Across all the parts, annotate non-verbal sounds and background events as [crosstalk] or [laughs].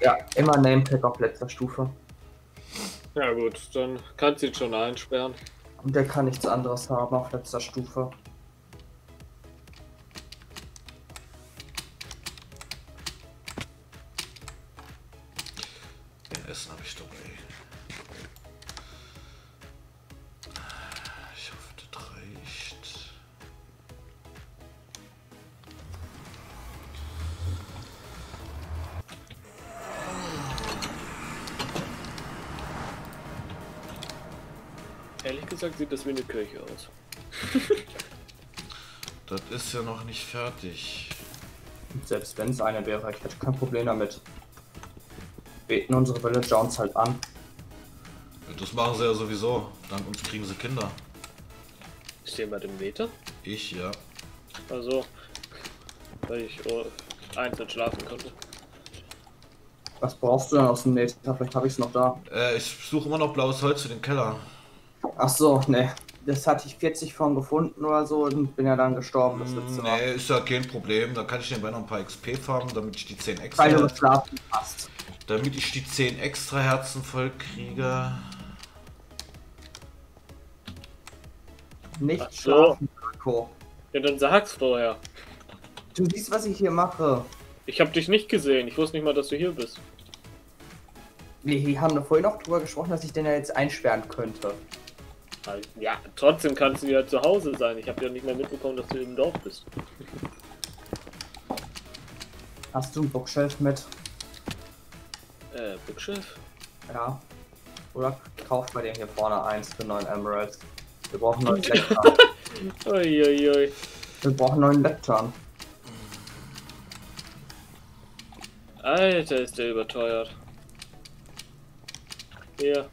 Ja, immer Namepack auf letzter Stufe. Ja gut, dann kannst du ihn schon einsperren. Und der kann nichts anderes haben auf letzter Stufe. Ehrlich gesagt sieht das wie eine Kirche aus. [laughs] Das ist ja noch nicht fertig. Selbst wenn es eine wäre, ich hätte kein Problem damit. Beten unsere Villager uns halt an. Das machen sie ja sowieso. Dank uns kriegen sie Kinder. Stehen bei dem Meter? Ich, ja. Also, weil ich oh, einzeln schlafen konnte. Was brauchst du denn aus dem Nether? Vielleicht habe ich es noch da. Äh, ich suche immer noch blaues Holz für den Keller. Ach so, ne. Das hatte ich 40 von gefunden oder so und bin ja dann gestorben das letzte Mal. Nee, ist ja kein Problem. Da kann ich nebenbei noch ein paar XP farmen, damit ich die 10 extra. Weil du geschlafen hast. Damit ich die 10 extra Herzen voll kriege. Nicht Ach so. schlafen, Marco. Ja, dann sag's vorher. Du siehst, was ich hier mache. Ich habe dich nicht gesehen. Ich wusste nicht mal, dass du hier bist. Wir wir haben doch vorhin noch drüber gesprochen, dass ich den ja jetzt einsperren könnte. Halt, Ja, trotzdem kannst du ja zu Hause sein. Ich habe ja nicht mehr mitbekommen, dass du im Dorf bist. Hast du ein Bookshelf mit? Äh, Bookshelf? Ja. Oder kauf bei dem hier vorne eins für 9 Emeralds. Wir brauchen einen neuen Lectern. [laughs] Uiuiui. Wir brauchen einen neuen Lectern. Alter, ist der überteuert. Hier,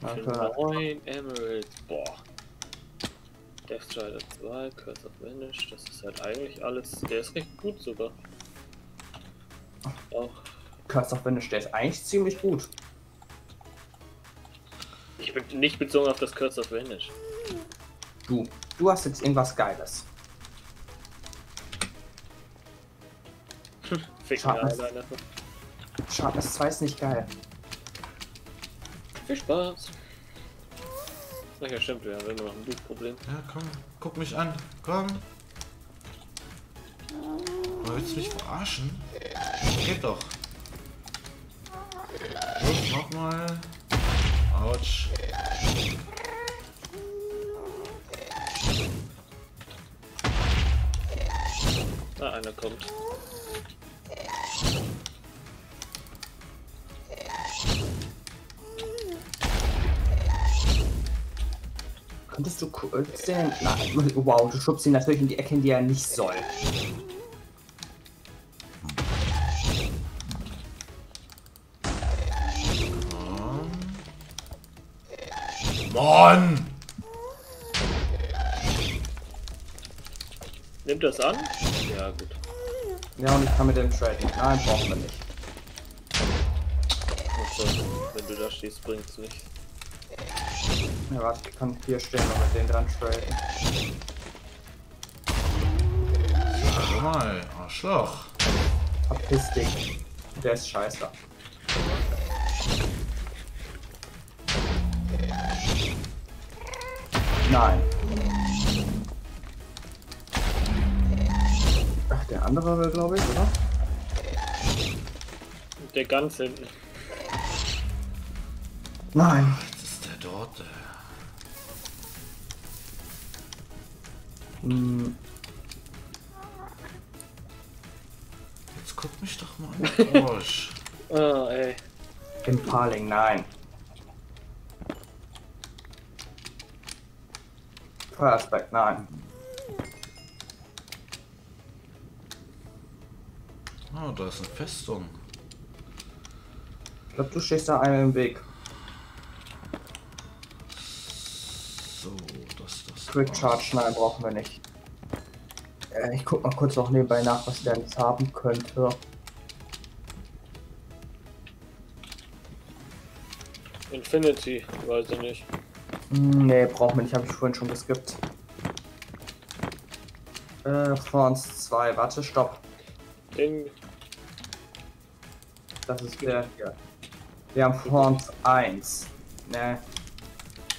für Danke. 9 Emeralds. Boah. Death Strider 2, Curse of Vanish, das ist halt eigentlich alles. Der ist recht gut sogar. Auch. Curse of Vanish, der ist eigentlich ziemlich gut. Ich bin nicht bezogen auf das Curse of Vanish. Du, du hast jetzt irgendwas Geiles. Ficken Schade. Sharpness 2 ist nicht geil. Viel Spaß. Ach ja, stimmt, wir haben immer noch ein Buchproblem. Ja, komm, guck mich an. Komm. Oh, willst du mich verarschen? Geht doch. Los, nochmal. Autsch. Ah, einer kommt. Könntest du kurz den. Nein, wow, du schubst ihn natürlich in die Ecke, in die er nicht soll. Mann! Nimmt das an? Ja, gut. Ja, und ich kann mit dem traden. Nein, brauchen wir nicht. Also, wenn du da stehst, bringt's nicht. Ja, warte, ich kann hier stehen und mit denen dran traden. Warte mal, Arschloch. Verpiss dich. Der ist scheiße. Nein. Ach, der andere will, glaube ich, oder? Der ganz hinten. Nein. Jetzt ist der dort. Jetzt guck mich doch mal an. [laughs] Ah, ey. Impaling, nein. Feueraspekt, nein. Oh, da ist eine Festung. Ich glaube, du stehst da einem im Weg. Quick Charge, nein, brauchen wir nicht. Äh, ich guck mal kurz noch nebenbei nach, was der jetzt haben könnte. Infinity, weiß ich nicht. Ne, brauchen wir nicht, habe ich vorhin schon geskippt. Äh, Fonts 2, warte, stopp. Ding. Das ist der hier. Wir haben Fonts 1. Ne.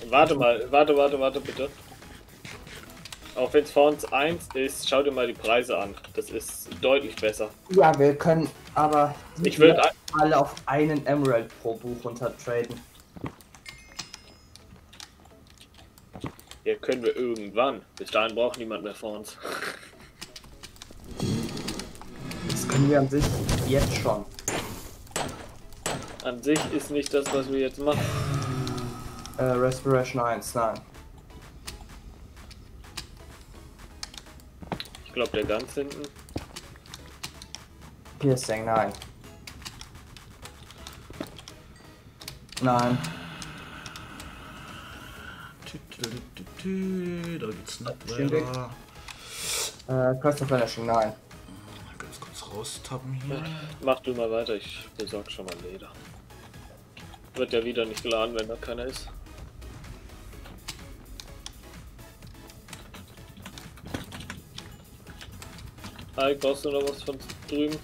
Warte mal, warte, warte, warte bitte. Auch wenn es Fonts 1 ist, schau dir mal die Preise an. Das ist deutlich besser. Ja, wir können aber Ich würd hier alle auf einen Emerald pro Buch runtertraden. Ja, können wir irgendwann. Bis dahin braucht niemand mehr Fonts. Das können wir an sich jetzt schon. An sich ist nicht das, was wir jetzt machen. Äh, Respiration 1, nein. Ich glaube, der ganz hinten. Piercing, nein. Nein. Da geht's nicht weiter. Äh, Curse of Vanishing, nein. Ganz kurz raustappen hier. Mach du mal weiter, ich besorg schon mal Leder. Wird ja wieder nicht geladen, wenn da keiner ist. Hi, brauchst du noch was von drüben?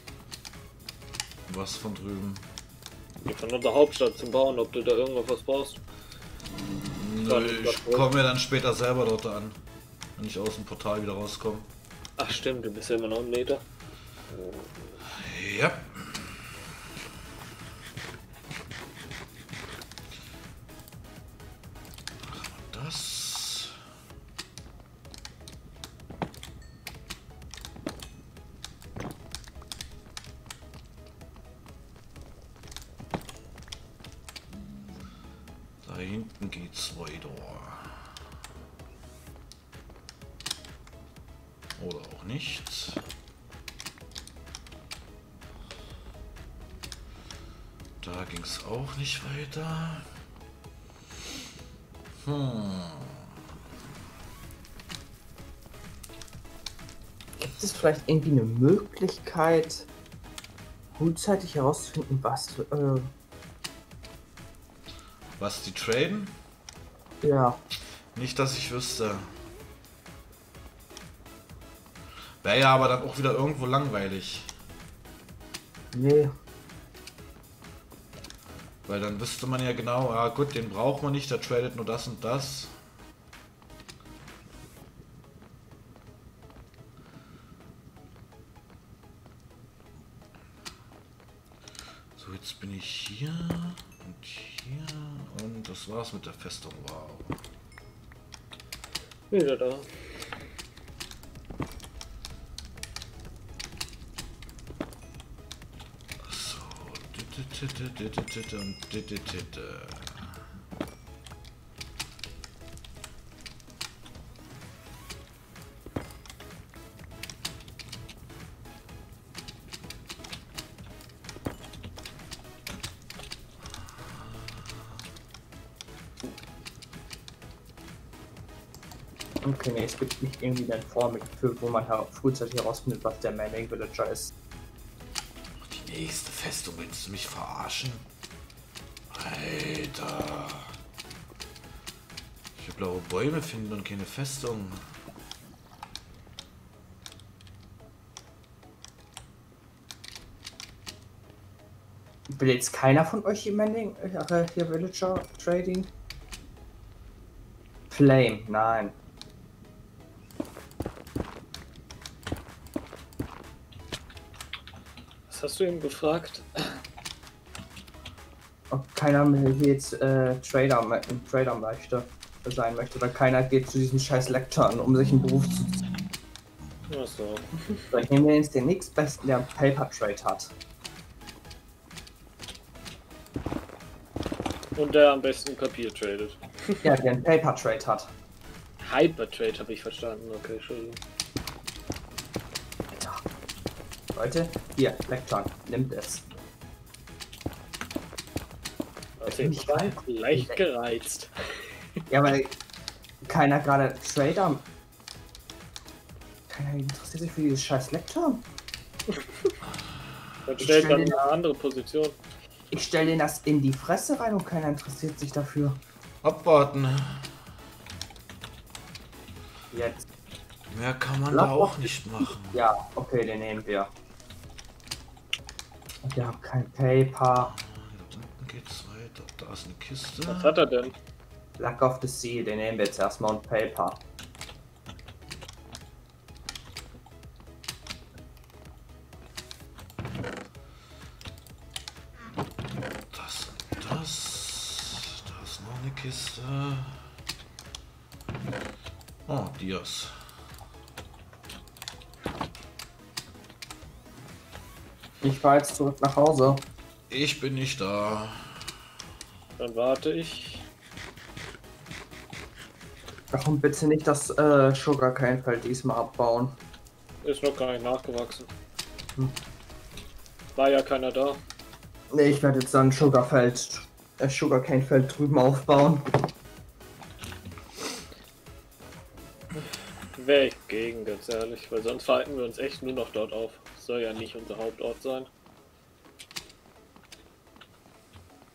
Was von drüben? Von unserer Hauptstadt zum Bauen, ob du da irgendwas was brauchst? Nö, ich komme mir dann später selber dort an. Wenn ich aus dem Portal wieder rauskomme. Ach stimmt, du bist ja immer noch ein Leder. Ja. Da hinten geht's weiter. Oder auch nicht. Da ging es auch nicht weiter. Hm. Gibt es vielleicht irgendwie eine Möglichkeit, gutzeitig herauszufinden, was. Äh, Was die traden? ja. Nicht, dass ich wüsste. Wäre ja aber dann auch wieder irgendwo langweilig. Nee. Weil dann wüsste man ja genau, ah gut, den braucht man nicht, der tradet nur das und das. So, jetzt bin ich hier und hier und das war's mit der Festung. Wow. Wieder da. So, und nee, es gibt nicht irgendwie eine Formel für, wo man frühzeitig herausfindet, was der Manning Villager ist. Die nächste Festung, willst du mich verarschen? Alter. Ich will blaue Bäume finden und keine Festung. Will jetzt keiner von euch hier Manning, äh, hier Villager Trading? Flame, nein. Hast du ihm gefragt? Ob keiner mehr hier jetzt äh, Trader, ein Trader möchte, sein möchte, weil keiner geht zu diesem scheiß Lectern, um sich einen Beruf zu. So, ich nehme jetzt den nächstbesten, der einen Paper Trade hat. Und der am besten Papier tradet. Ja, der einen Paper Trade hat. Hypertrade habe ich verstanden. Okay, Entschuldigung. Alter. Leute, hier, Lectern, nimmt es. Nicht ich war geil. leicht gereizt. Ja, weil keiner gerade Trader. Keiner interessiert sich für dieses scheiß Lectern. Dann stellt stell dann eine andere Position. Ich stelle denen das in die Fresse rein und keiner interessiert sich dafür. Abwarten. Jetzt. Mehr kann man Lass da auch nicht machen. Ja, okay, den nehmen wir. Und wir haben kein Paper. Da unten geht's weiter. Da ist eine Kiste. Was hat er denn? Luck of the Sea, den nehmen wir jetzt erstmal und Paper. Das, das. Da ist noch eine Kiste. Oh, Dias. Ich fahre jetzt zurück nach Hause. Ich bin nicht da. Dann warte ich. Warum bitte nicht das äh, Sugarcane-Feld diesmal abbauen? Ist noch gar nicht nachgewachsen. Hm. War ja keiner da. Nee, ich werde jetzt dann Sugarfeld, äh, Sugarcane-Feld drüben aufbauen. Wäre ich gegen, ganz ehrlich, weil sonst verhalten wir uns echt nur noch dort auf. Soll ja nicht unser Hauptort sein.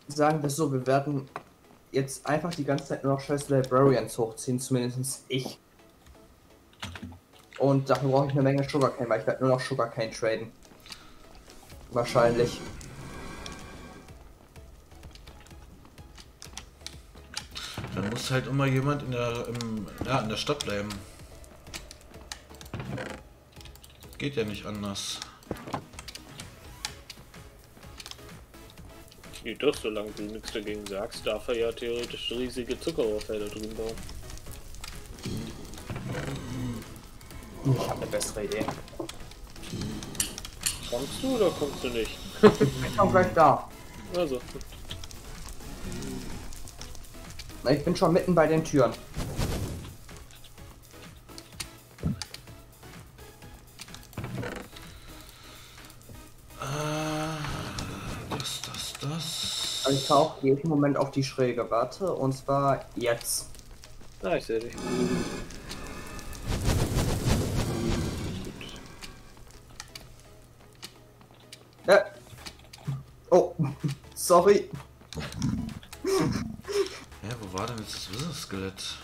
Sagen wir so, wir werden jetzt einfach die ganze Zeit nur noch scheiß Librarians hochziehen, zumindest ich. Und dafür brauche ich eine Menge Sugarcane, weil ich werde nur noch Sugarcane traden. Wahrscheinlich. Dann muss halt immer jemand in der, im, ja, in der Stadt bleiben. Geht ja nicht anders. Nee, doch, solange du nichts dagegen sagst, darf er ja theoretisch riesige Zuckerrohrfelder drüben bauen. Ich habe eine bessere Idee. Kommst du oder kommst du nicht? [laughs] Ich bin gleich da. Also, Ich bin schon mitten bei den Türen. Auch jeden Moment auf die Schräge. Warte, und zwar jetzt. ah, ich sehe dich. Äh. Oh, [laughs] sorry. Ja, wo war denn jetzt das Wizard-Skelett?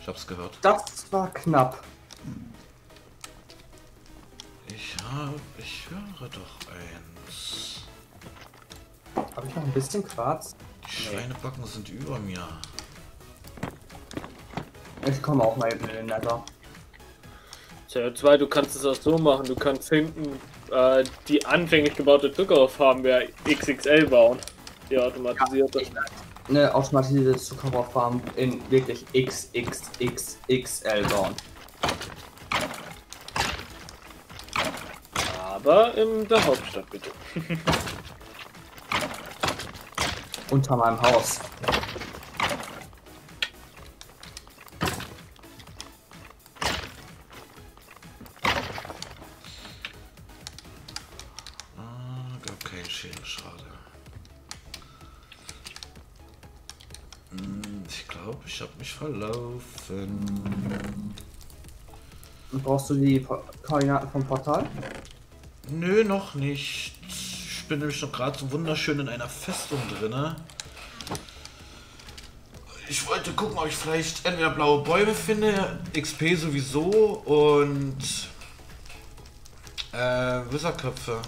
Ich hab's gehört. Das war knapp. Ich höre doch eins. Habe ich noch ein bisschen Quarz? Die Schweinebacken sind über mir. Ich komme auch mal eben in den Nether. CO2, du kannst es auch so machen. Du kannst hinten äh, die anfänglich gebaute Zuckerrohrfarm ja XXL bauen. Die automatisierte. Werde eine automatisierte Zuckerrohrfarm in wirklich XXXXL bauen. Aber in der Hauptstadt bitte. [laughs] Unter meinem Haus. Ah, gab keinen Schäden, schade. Hm, Ich glaube, ich habe mich verlaufen. Und brauchst du die Koordinaten vom Portal? Nö, noch nicht. Ich bin nämlich noch gerade so wunderschön in einer Festung drinne. Ich wollte gucken, ob ich vielleicht entweder blaue Bäume finde, XP sowieso und äh, Wisserköpfe.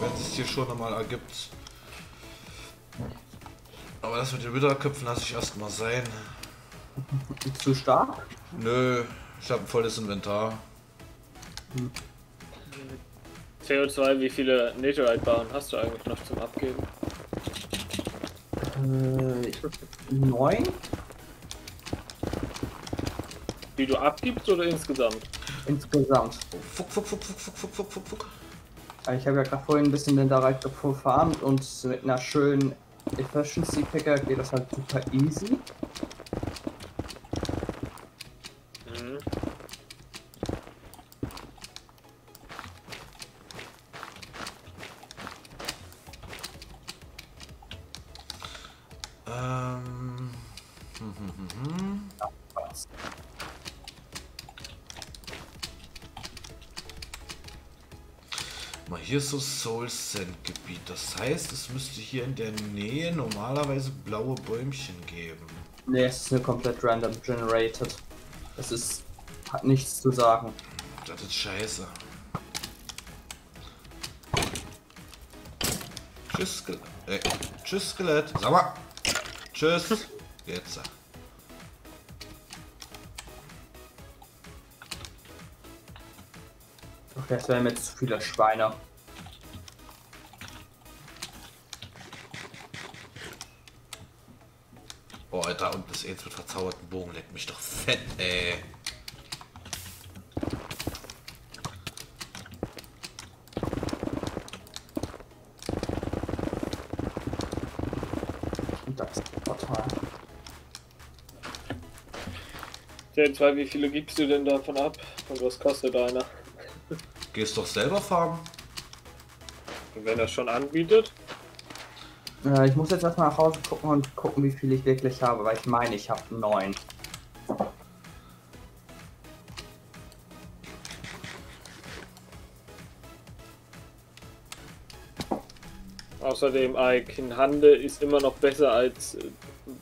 Wenn es sich hier schon einmal ergibt. Aber das mit den Witterköpfen lasse ich erstmal sein. Zu stark? Nö, ich habe ein volles Inventar. CO2, wie viele Meteorite-Bahnen hast du eigentlich noch zum Abgeben? Äh, neun? Die du abgibst oder insgesamt? Insgesamt. Fuck, fuck, fuck, fuck, fuck, fuck, fuck, fuck. Äh, ich habe ja gerade vorhin ein bisschen Linderite gefarmt und mit einer schönen Efficiency Picker geht das halt super easy. Hier ist so Soul Sand Gebiet. Das heißt, es müsste hier in der Nähe normalerweise blaue Bäumchen geben. Nee, es ist eine komplett random generated. Es ist. hat nichts zu sagen. Das ist scheiße. Tschüss, Skelett. Äh, tschüss, Skelett. Sag mal. Tschüss. [laughs] Jetzt. Doch, das wären mir zu viele Schweine. Alter, und das jetzt mit verzauberten Bogen leckt mich doch fett, ey. Und das Portal. C2, wie viele gibst du denn davon ab? Und was kostet einer? Gehst doch selber farmen? Und wenn er schon anbietet? Äh, ich muss jetzt erstmal nach Hause gucken und gucken, wie viel ich wirklich habe, weil ich meine, ich habe neun. Außerdem, Ike, in Hande ist immer noch besser als. äh,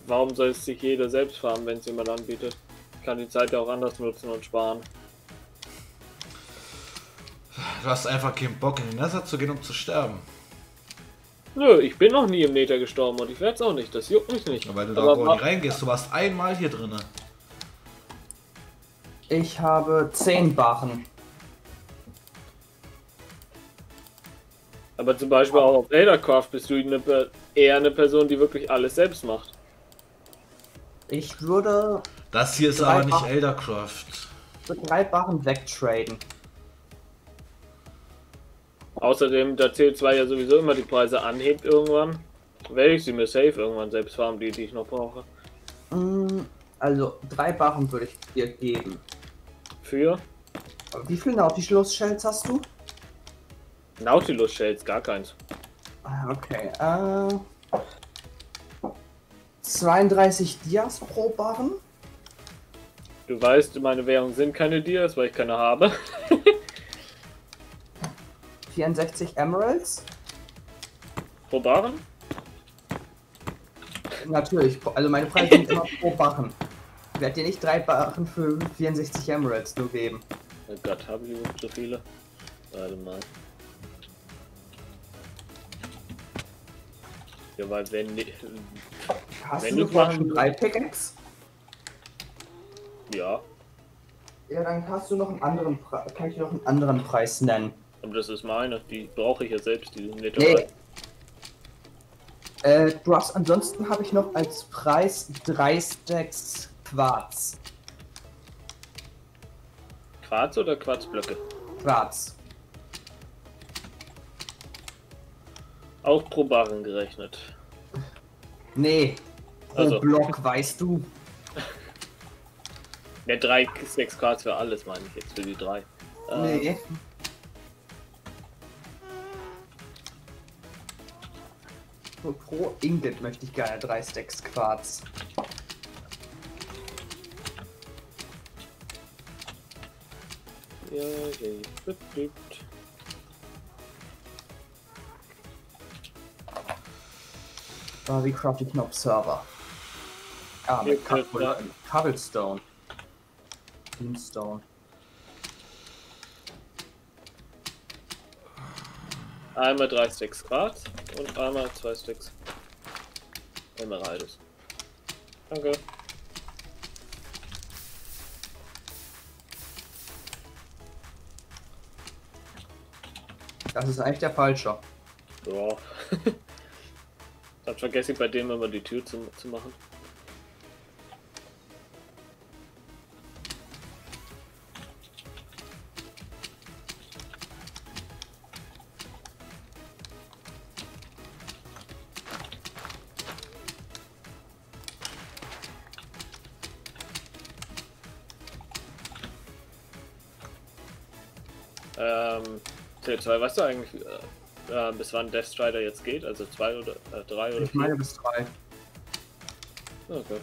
Warum soll es sich jeder selbst farmen, wenn es jemand anbietet? Ich kann die Zeit ja auch anders nutzen und sparen. Du hast einfach keinen Bock in den Nether zu gehen, um zu sterben. Nö, ich bin noch nie im Nether gestorben und ich werde es auch nicht. Das juckt mich nicht. Ja, weil du da Aber gar nicht reingehst. Du warst einmal hier drinne. Ich habe zehn Barren. Aber zum Beispiel auch auf Eldercraft bist du eine, eher eine Person, die wirklich alles selbst macht. Ich würde Das hier ist aber nicht Eldercraft. für drei Barren wegtraden. Außerdem, da CO2 ja sowieso immer die Preise anhebt irgendwann, werde ich sie mir safe irgendwann selbst farmen, die, die ich noch brauche. Mm, Also, drei Barren würde ich dir geben. Für Aber Wie viele Nautilus-Shells hast du? Nautilus Shells gar keins. Ah, Okay, äh. 32 Dias pro Barren. Du weißt, meine Währung sind keine Dias, weil ich keine habe. [laughs] 64 Emeralds. Pro Barren? Natürlich, also meine Preise sind immer pro Barren. Ich werde dir nicht drei Barren für 64 Emeralds nur geben. Oh Gott, habe ich überhaupt so viele? Warte mal. Ja, weil wenn Hast Wenn du machen- drei Pickaxe? Ja, Ja, dann hast du noch einen anderen Pre kann ich dir noch einen anderen Preis nennen. Aber das ist meine. Die brauche ich ja selbst, die Nee. Netherite. Äh, du hast ansonsten habe ich noch als Preis drei Stacks Quarz. Quarz oder Quarzblöcke? Quarz. Auch pro Barren gerechnet. Nee. Pro Also. Block, weißt du. [laughs] Ne, drei Stacks Quarz für alles, meine ich jetzt, für die drei. Nee. Nur Pro Ingot möchte ich gerne drei Stacks Quarz. Ja, ja, gut, gut. Ah, wie craft ich einen Observer? Ah, mit Hier, Cobble- Cobblestone. Einmal drei Stacks Quarz und einmal zwei Stacks Emeraldes. Danke. Das ist eigentlich der falsche. Ja. [laughs] Dann vergesse ich bei dem immer die Tür zu, zu machen. Ähm, T2, weißt du eigentlich, äh, äh, bis wann Death Strider jetzt geht? Also zwei oder äh, drei oder Ich vier? meine bis drei. Okay.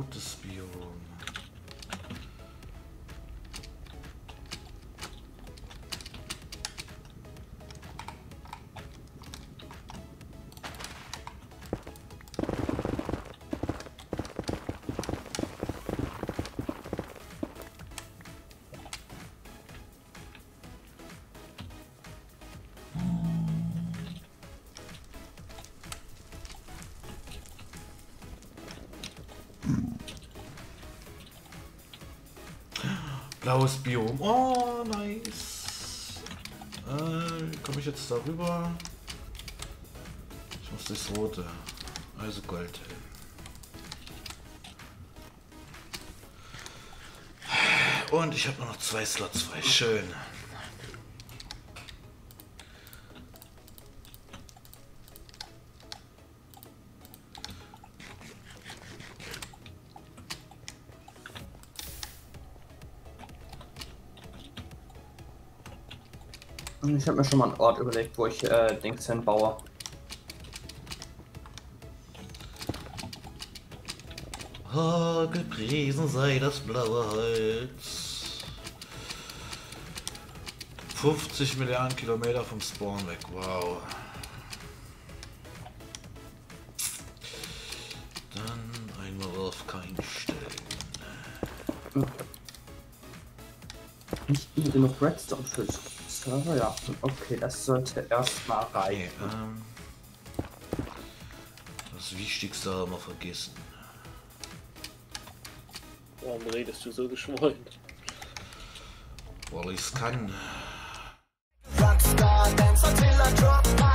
Gottes Bierung. Blaues Biom. Oh, nice. Äh, komme ich jetzt darüber? Ich muss das rote. Also Gold. Und ich habe nur noch zwei Slots frei. Schön. Ich habe mir schon mal einen Ort überlegt, wo ich äh, Dings hinbaue. Oh, gepriesen sei das blaue Holz. 50 Milliarden Kilometer vom Spawn weg, wow. Dann einmal auf keinen stellen. Nicht genug Redstone für den Server, ja. Okay, das sollte erstmal reichen. Okay, ähm, das Wichtigste haben wir vergessen. Warum redest du so geschwollen? Weil ich's kann. Rockstar, Dancer, Drop,